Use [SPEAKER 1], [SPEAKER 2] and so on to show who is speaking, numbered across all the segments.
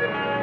[SPEAKER 1] हंसी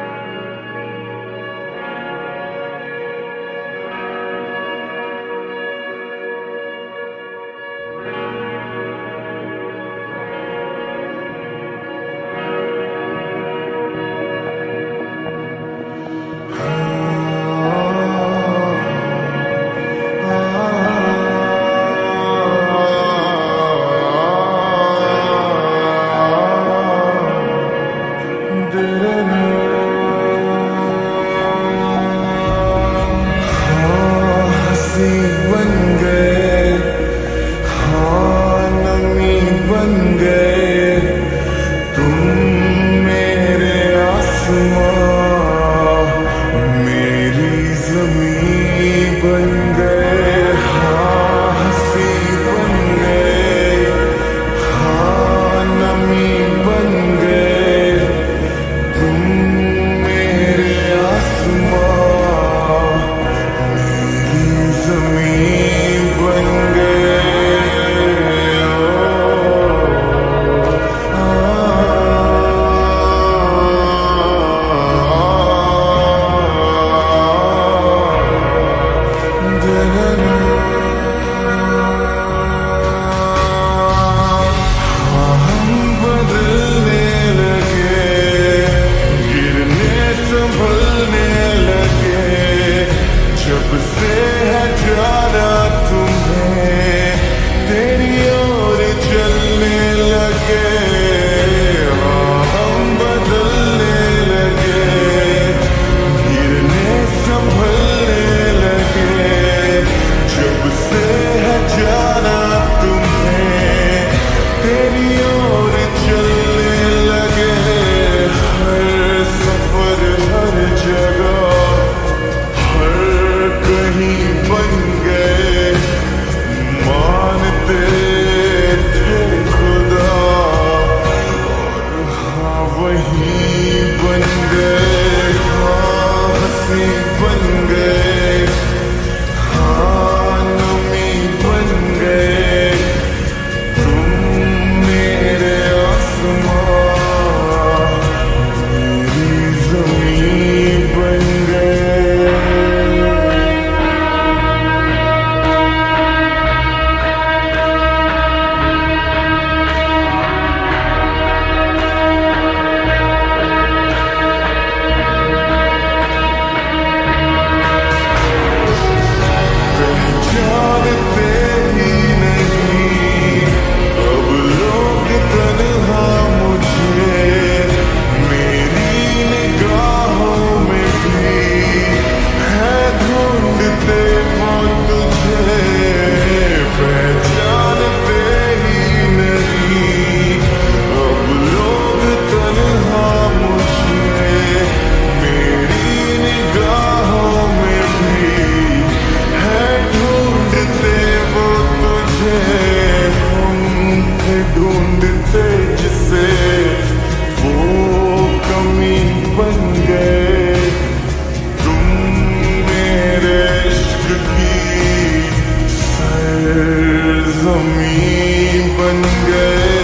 [SPEAKER 1] बन गए